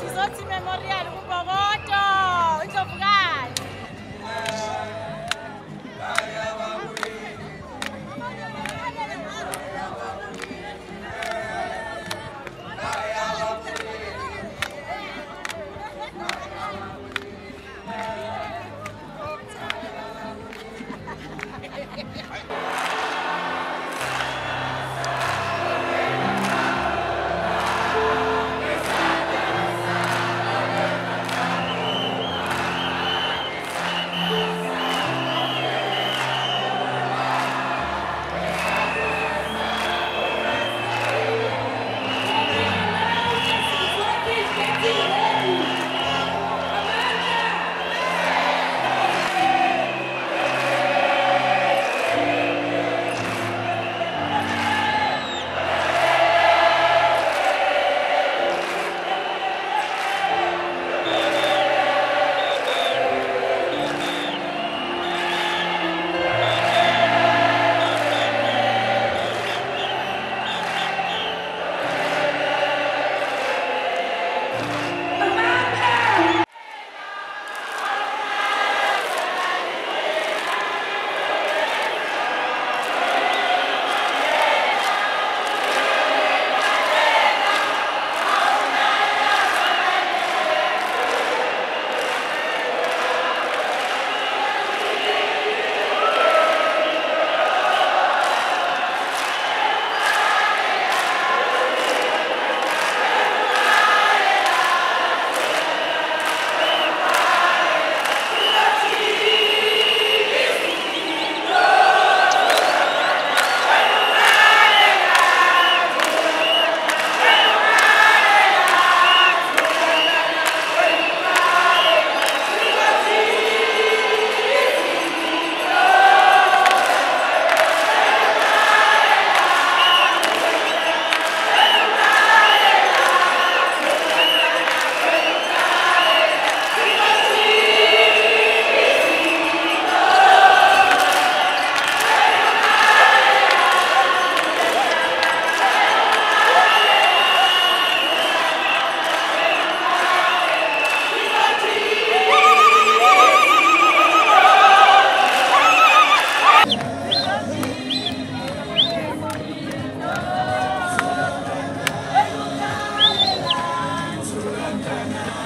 sizothi memorial kubhokoto indlovukazi Amen.